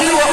you